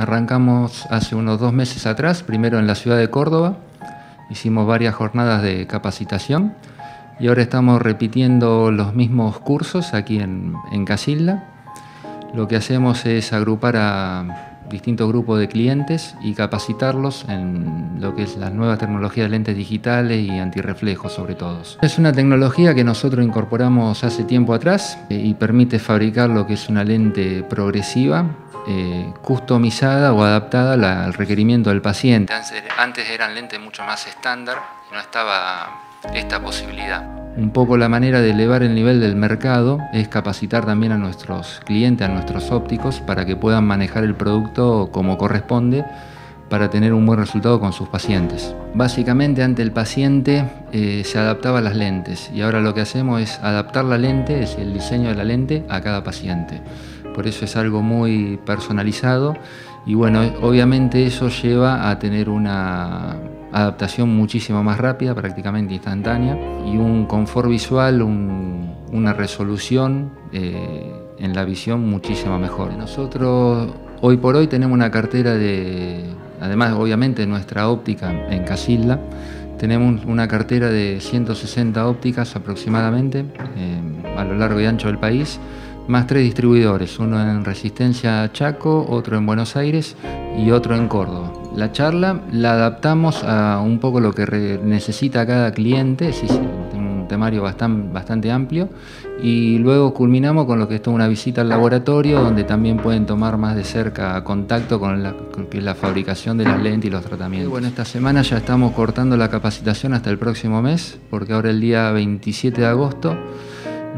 Arrancamos hace unos dos meses atrás, primero en la ciudad de Córdoba, hicimos varias jornadas de capacitación y ahora estamos repitiendo los mismos cursos aquí en, en Casilda. Lo que hacemos es agrupar a distintos grupos de clientes y capacitarlos en lo que es las nuevas tecnologías de lentes digitales y antirreflejos sobre todo. Es una tecnología que nosotros incorporamos hace tiempo atrás eh, y permite fabricar lo que es una lente progresiva eh, customizada o adaptada al requerimiento del paciente. Antes eran lentes mucho más estándar no estaba esta posibilidad. Un poco la manera de elevar el nivel del mercado es capacitar también a nuestros clientes, a nuestros ópticos, para que puedan manejar el producto como corresponde para tener un buen resultado con sus pacientes. Básicamente ante el paciente eh, se adaptaba las lentes y ahora lo que hacemos es adaptar la lente, es el diseño de la lente a cada paciente. Por eso es algo muy personalizado y bueno, obviamente eso lleva a tener una adaptación muchísimo más rápida, prácticamente instantánea, y un confort visual, una resolución eh, en la visión muchísimo mejor. Nosotros hoy por hoy tenemos una cartera de, además obviamente nuestra óptica en Casilda, tenemos una cartera de 160 ópticas aproximadamente eh, a lo largo y ancho del país, más tres distribuidores, uno en Resistencia Chaco, otro en Buenos Aires y otro en Córdoba. La charla la adaptamos a un poco lo que necesita cada cliente, es un temario bastante, bastante amplio, y luego culminamos con lo que es una visita al laboratorio, donde también pueden tomar más de cerca contacto con la, la fabricación de las lentes y los tratamientos. Bueno, esta semana ya estamos cortando la capacitación hasta el próximo mes, porque ahora el día 27 de agosto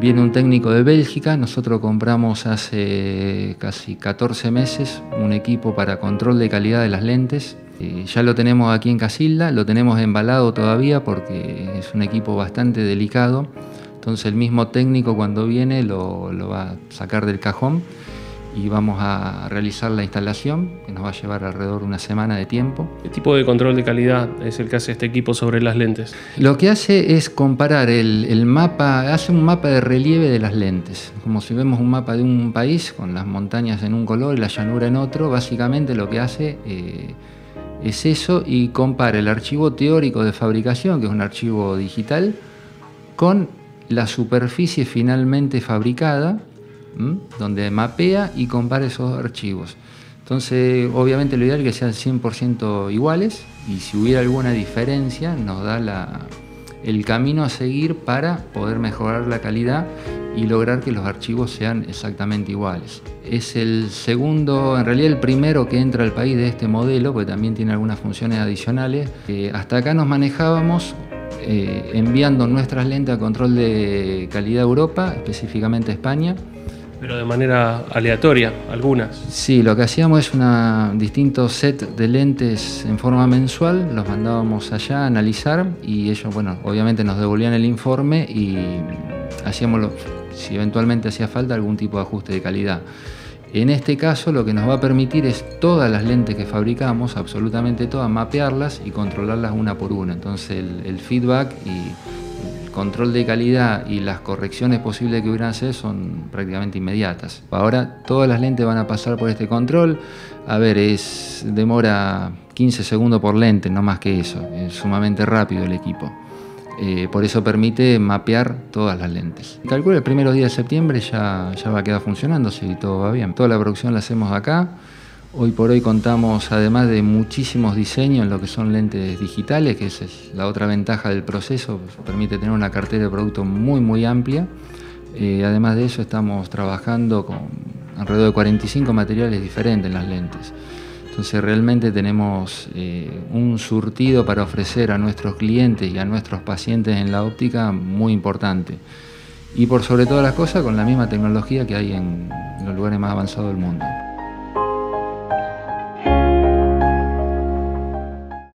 Viene un técnico de Bélgica, nosotros compramos hace casi 14 meses un equipo para control de calidad de las lentes. Eh, ya lo tenemos aquí en Casilda, lo tenemos embalado todavía porque es un equipo bastante delicado. Entonces el mismo técnico cuando viene lo, lo va a sacar del cajón y vamos a realizar la instalación, que nos va a llevar alrededor de una semana de tiempo. ¿Qué tipo de control de calidad es el que hace este equipo sobre las lentes? Lo que hace es comparar el, mapa, hace un mapa de relieve de las lentes, como si vemos un mapa de un país con las montañas en un color y la llanura en otro, básicamente lo que hace eh, es eso y compara el archivo teórico de fabricación, que es un archivo digital, con la superficie finalmente fabricada donde mapea y compara esos archivos. Entonces, obviamente lo ideal es que sean 100% iguales y si hubiera alguna diferencia nos da el camino a seguir para poder mejorar la calidad y lograr que los archivos sean exactamente iguales. Es el segundo, en realidad el primero que entra al país de este modelo, porque también tiene algunas funciones adicionales. hasta acá nos manejábamos eh, enviando nuestras lentes a control de calidad Europa, específicamente España, pero de manera aleatoria, algunas. Sí, lo que hacíamos es un distinto set de lentes en forma mensual, los mandábamos allá a analizar y ellos, bueno, obviamente nos devolvían el informe y hacíamos, si eventualmente hacía falta, algún tipo de ajuste de calidad. En este caso lo que nos va a permitir es todas las lentes que fabricamos, absolutamente todas, mapearlas y controlarlas una por una. Entonces el, el feedback y control de calidad y las correcciones posibles que hubieran hacer son prácticamente inmediatas. Ahora todas las lentes van a pasar por este control. A ver, es demora 15 segundos por lente, no más que eso. Es sumamente rápido el equipo. Eh, por eso permite mapear todas las lentes. Calculo el primero día de septiembre ya, ya va a quedar funcionando si todo va bien. Toda la producción la hacemos acá. Hoy por hoy contamos, además de muchísimos diseños en lo que son lentes digitales, que esa es la otra ventaja del proceso, permite tener una cartera de productos muy, muy amplia. Eh, además de eso, estamos trabajando con alrededor de 45 materiales diferentes en las lentes. Entonces realmente tenemos eh, un surtido para ofrecer a nuestros clientes y a nuestros pacientes en la óptica muy importante. Y por sobre todas las cosas con la misma tecnología que hay en los lugares más avanzados del mundo.